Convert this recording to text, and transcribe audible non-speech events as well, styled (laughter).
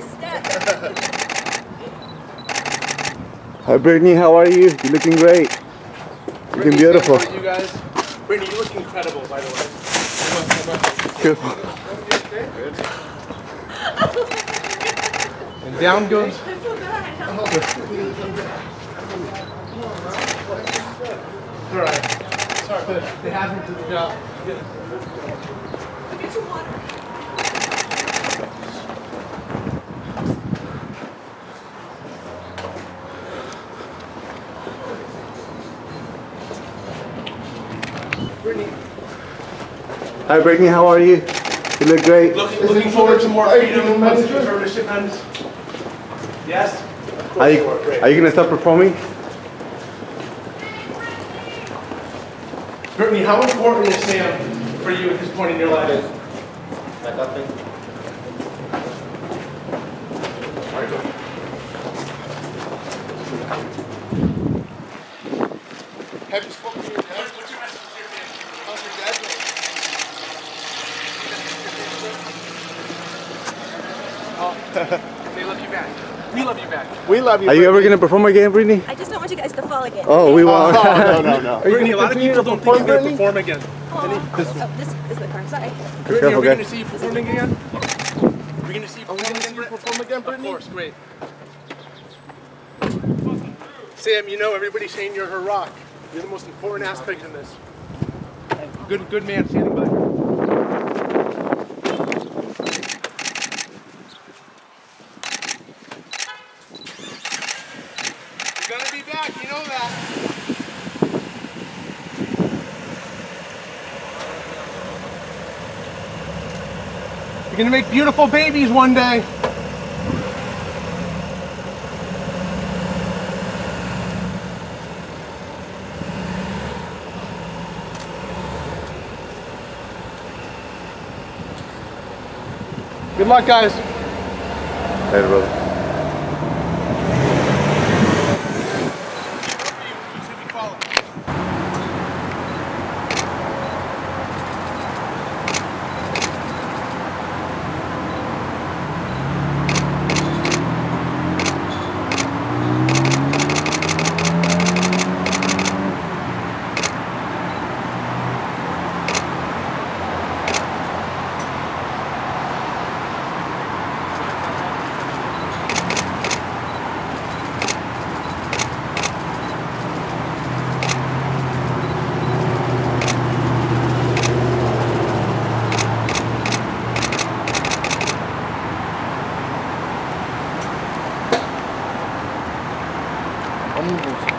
step. Hi Britney, how are you? You're looking great. Looking beautiful. You guys, Britney, you look incredible, by the way. Beautiful. And down goes. I feel bad. All right. Sorry, but have him to the job. Britney, Hi Britney, how are you? You look great. looking, looking forward to more freedom once the conservatorship ends. Yes? Are you, you are. You gonna start performing? Britney, how important is Sam for you at this point in your life? Like nothing. Have you spoken to your They love you back. We love you back. We love you. Are you ever gonna perform again, Britney? I just don't want you guys to fall again. Oh, we Oh, won't. Oh, no, no, no. (laughs) Britney, a lot of people don't think you're going to perform again. Oh, oh, oh this is the car. Sorry. Britney, are careful, we going to see you performing again? We're going to see you we perform gonna see again, you perform again, Britney? Of course, great. Sam, you know everybody's saying you're her rock. You're the most important aspect in this. Good, good man standing by her. You're gonna be back, you know that. You're gonna make beautiful babies one day. Good luck, guys. Hey, brother. Moving.